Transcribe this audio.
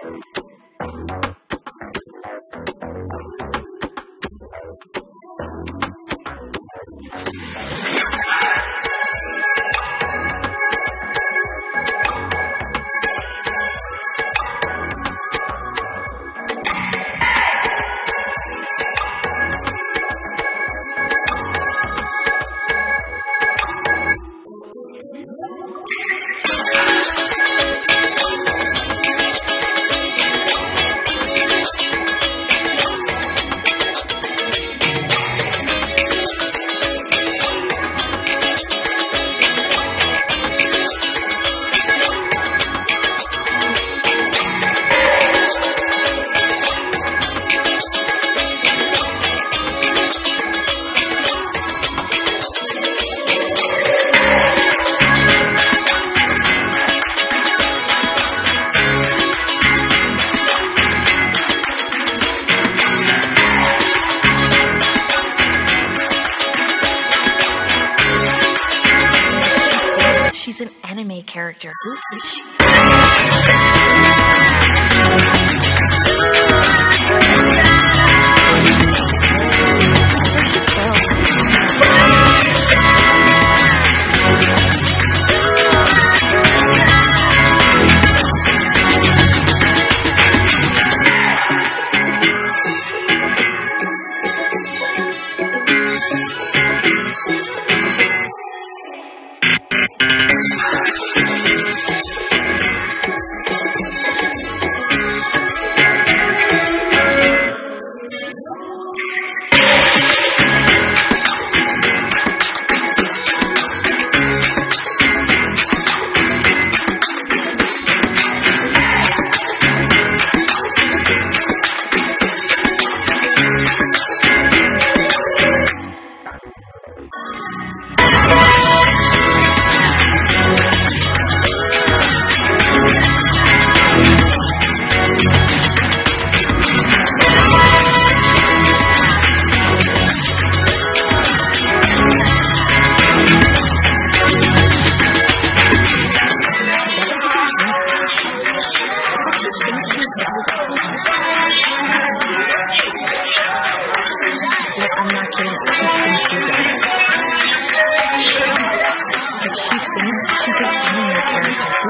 Thank you. She's an anime character. Who is she? I'm not kidding. She thinks she's a But she thinks she's a character.